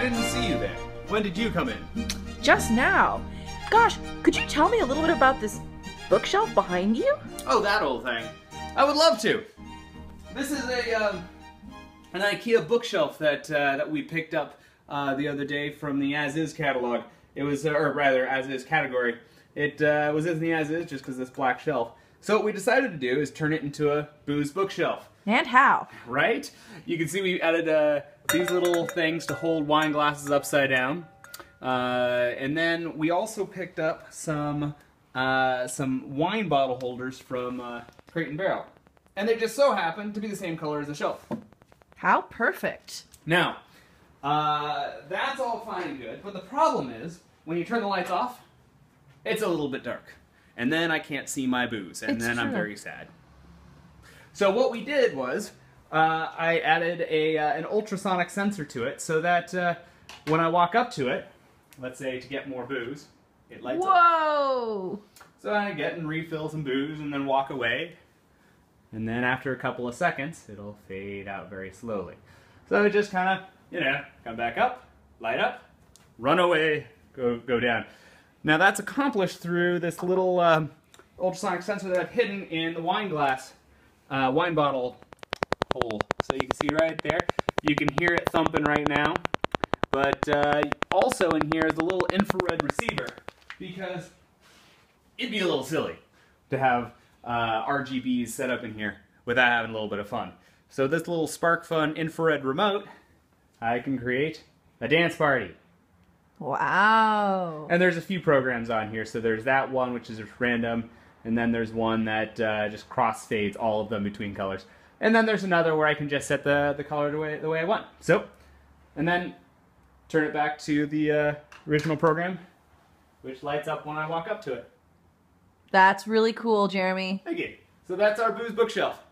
see you there. When did you come in? Just now. Gosh, could you tell me a little bit about this bookshelf behind you? Oh, that old thing. I would love to. This is a um, an IKEA bookshelf that uh, that we picked up uh, the other day from the As Is catalog. It was, uh, or rather, As Is category. It uh, was in the As Is just because this black shelf. So what we decided to do is turn it into a booze bookshelf. And how? Right? You can see we added uh, these little things to hold wine glasses upside down. Uh, and then we also picked up some uh, some wine bottle holders from uh, Crate and Barrel. And they just so happen to be the same color as the shelf. How perfect. Now, uh, that's all fine and good, but the problem is, when you turn the lights off, it's a little bit dark. And then I can't see my booze, and It's then I'm very sad. So what we did was, uh, I added a, uh, an ultrasonic sensor to it so that uh, when I walk up to it, let's say to get more booze, it lights up. Whoa! So I get and refill some booze and then walk away. And then after a couple of seconds, it'll fade out very slowly. So it just kind of, you know, come back up, light up, run away, go go down. Now that's accomplished through this little um, ultrasonic sensor that I've hidden in the wine glass, uh, wine bottle hole. So you can see right there. You can hear it thumping right now. But uh, also in here is a little infrared receiver because it'd be a little silly to have uh, RGBs set up in here without having a little bit of fun. So this little SparkFun infrared remote, I can create a dance party. Wow. And there's a few programs on here. So there's that one, which is just random. And then there's one that uh, just crossfades all of them between colors. And then there's another where I can just set the, the color the way, the way I want. So, and then turn it back to the uh, original program, which lights up when I walk up to it. That's really cool, Jeremy. Thank you. So that's our booze bookshelf.